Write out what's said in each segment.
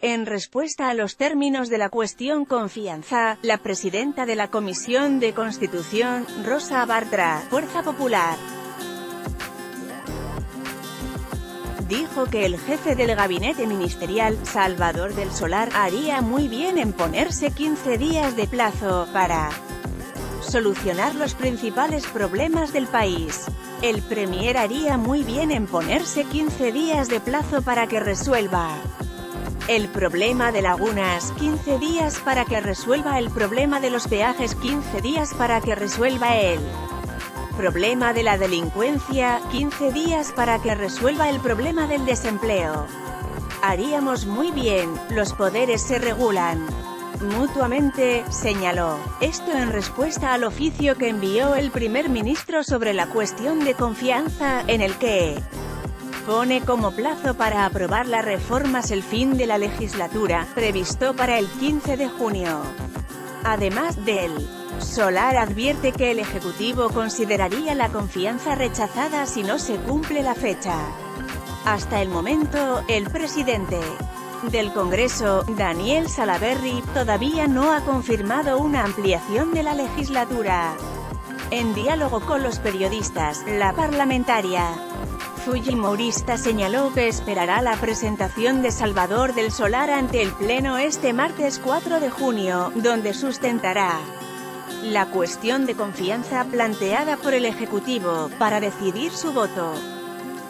En respuesta a los términos de la cuestión confianza, la presidenta de la Comisión de Constitución, Rosa Bartra, Fuerza Popular, dijo que el jefe del gabinete ministerial, Salvador del Solar, haría muy bien en ponerse 15 días de plazo, para solucionar los principales problemas del país. El Premier haría muy bien en ponerse 15 días de plazo para que resuelva el problema de lagunas, 15 días para que resuelva el problema de los peajes, 15 días para que resuelva el problema de la delincuencia, 15 días para que resuelva el problema del desempleo. Haríamos muy bien, los poderes se regulan. Mutuamente, señaló. Esto en respuesta al oficio que envió el primer ministro sobre la cuestión de confianza, en el que pone como plazo para aprobar las reformas el fin de la legislatura, previsto para el 15 de junio. Además del Solar advierte que el Ejecutivo consideraría la confianza rechazada si no se cumple la fecha. Hasta el momento, el presidente del Congreso, Daniel Salaverry, todavía no ha confirmado una ampliación de la legislatura. En diálogo con los periodistas, la parlamentaria Fujimorista señaló que esperará la presentación de Salvador del Solar ante el Pleno este martes 4 de junio, donde sustentará la cuestión de confianza planteada por el Ejecutivo, para decidir su voto.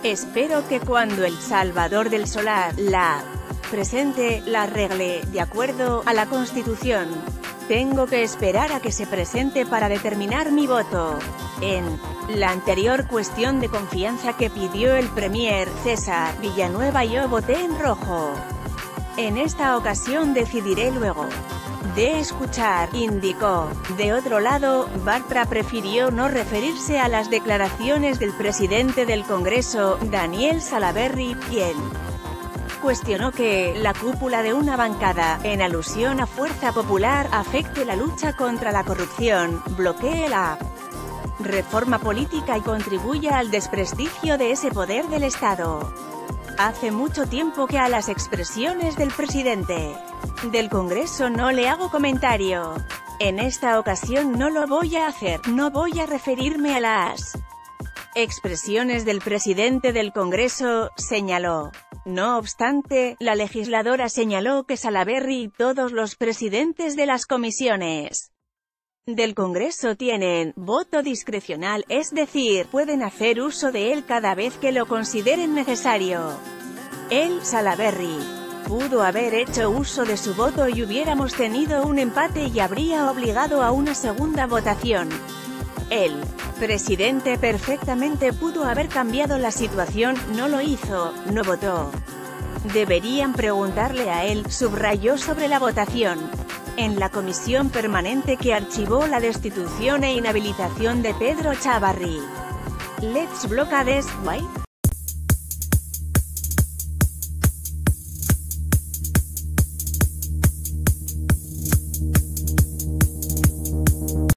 Espero que cuando el Salvador del Solar, la presente, la arregle, de acuerdo a la Constitución. Tengo que esperar a que se presente para determinar mi voto. En la anterior cuestión de confianza que pidió el Premier, César Villanueva yo voté en rojo. En esta ocasión decidiré luego de escuchar, indicó. De otro lado, Bartra prefirió no referirse a las declaraciones del presidente del Congreso, Daniel Salaverry, quien cuestionó que la cúpula de una bancada, en alusión a Fuerza Popular, afecte la lucha contra la corrupción, bloquee la reforma política y contribuya al desprestigio de ese poder del Estado. Hace mucho tiempo que a las expresiones del presidente del Congreso no le hago comentario. En esta ocasión no lo voy a hacer, no voy a referirme a las expresiones del presidente del Congreso, señaló. No obstante, la legisladora señaló que Salaverry y todos los presidentes de las comisiones del Congreso tienen voto discrecional, es decir, pueden hacer uso de él cada vez que lo consideren necesario. Él, Salaverry, pudo haber hecho uso de su voto y hubiéramos tenido un empate y habría obligado a una segunda votación. El presidente perfectamente pudo haber cambiado la situación, no lo hizo, no votó. Deberían preguntarle a él, subrayó sobre la votación. En la comisión permanente que archivó la destitución e inhabilitación de Pedro Chavarri. Let's block this, why?